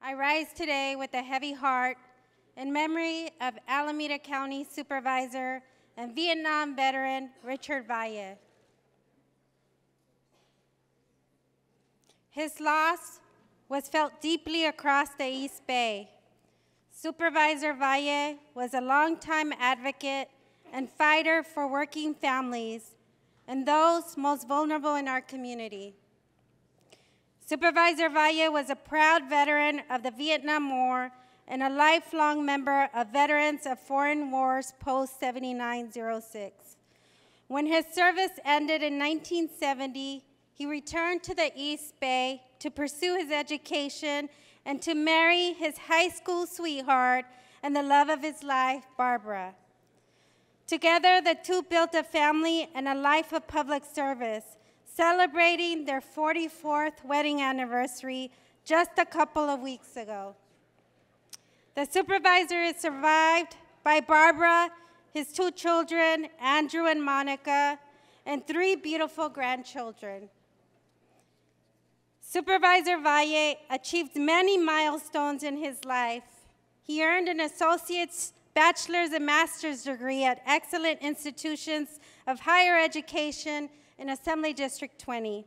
I rise today with a heavy heart in memory of Alameda County Supervisor and Vietnam veteran Richard Valle. His loss was felt deeply across the East Bay. Supervisor Valle was a longtime advocate and fighter for working families and those most vulnerable in our community. Supervisor Valle was a proud veteran of the Vietnam War and a lifelong member of Veterans of Foreign Wars Post 7906. When his service ended in 1970, he returned to the East Bay to pursue his education and to marry his high school sweetheart and the love of his life, Barbara. Together, the two built a family and a life of public service, celebrating their 44th wedding anniversary just a couple of weeks ago. The supervisor is survived by Barbara, his two children, Andrew and Monica, and three beautiful grandchildren. Supervisor Valle achieved many milestones in his life. He earned an associate's, bachelor's, and master's degree at excellent institutions of higher education in Assembly District 20.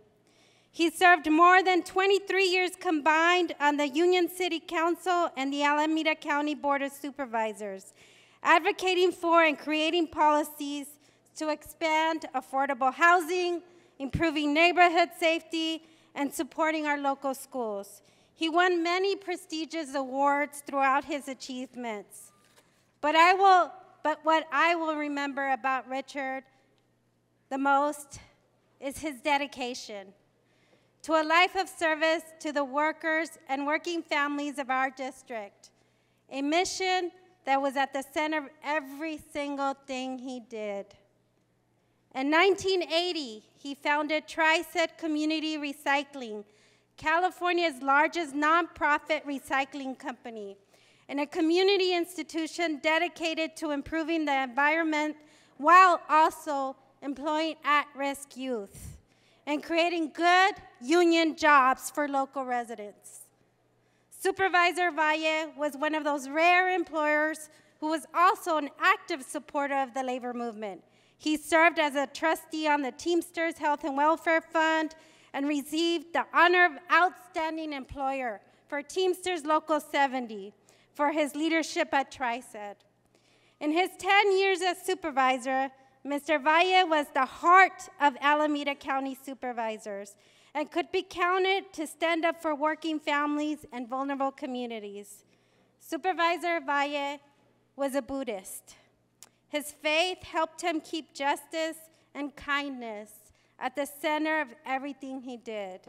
He served more than 23 years combined on the Union City Council and the Alameda County Board of Supervisors, advocating for and creating policies to expand affordable housing, improving neighborhood safety, and supporting our local schools. He won many prestigious awards throughout his achievements. But, I will, but what I will remember about Richard the most is his dedication to a life of service to the workers and working families of our district, a mission that was at the center of every single thing he did. In 1980, he founded Tri-CED Community Recycling, California's largest nonprofit recycling company, and a community institution dedicated to improving the environment while also employing at-risk youth and creating good union jobs for local residents. Supervisor Valle was one of those rare employers who was also an active supporter of the labor movement he served as a trustee on the Teamsters Health and Welfare Fund and received the honor of Outstanding Employer for Teamsters Local 70 for his leadership at Tri-CED. In his 10 years as supervisor, Mr. Valle was the heart of Alameda County supervisors and could be counted to stand up for working families and vulnerable communities. Supervisor Valle was a Buddhist. His faith helped him keep justice and kindness at the center of everything he did.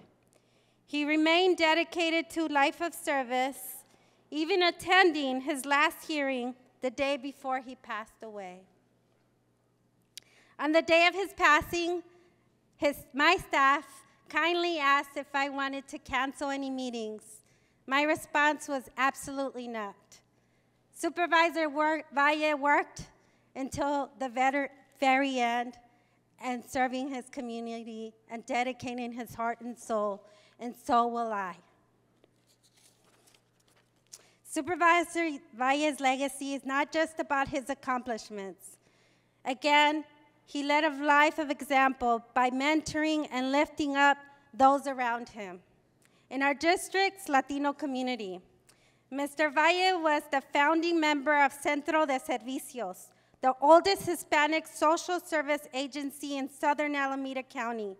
He remained dedicated to life of service, even attending his last hearing the day before he passed away. On the day of his passing, his, my staff kindly asked if I wanted to cancel any meetings. My response was absolutely not. Supervisor Valle worked until the very end and serving his community and dedicating his heart and soul, and so will I. Supervisor Valle's legacy is not just about his accomplishments. Again, he led a life of example by mentoring and lifting up those around him. In our district's Latino community, Mr. Valle was the founding member of Centro de Servicios, the oldest Hispanic social service agency in southern Alameda County.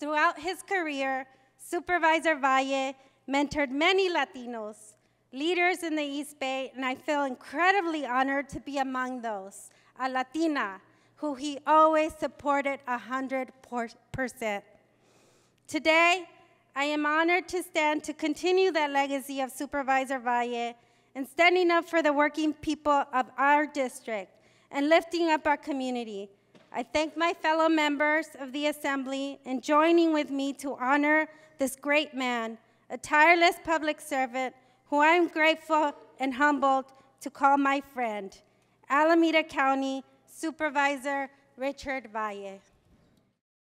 Throughout his career, Supervisor Valle mentored many Latinos, leaders in the East Bay, and I feel incredibly honored to be among those, a Latina, who he always supported 100%. Today, I am honored to stand to continue that legacy of Supervisor Valle and standing up for the working people of our district and lifting up our community. I thank my fellow members of the Assembly in joining with me to honor this great man, a tireless public servant who I am grateful and humbled to call my friend, Alameda County Supervisor Richard Valle.